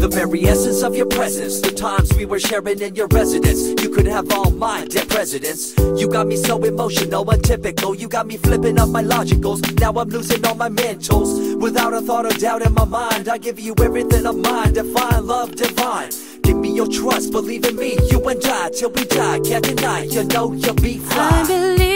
The very essence of your presence. The times we were sharing in your residence, you could have all my dead presidents. You got me so emotional, untypical. You got me flipping up my logicals. Now I'm losing all my mentals. Without a thought or doubt in my mind, I give you everything of mine. Define love, divine. Give me your trust, believe in me, you and I, till we die. Can't deny, you know you'll be I fine.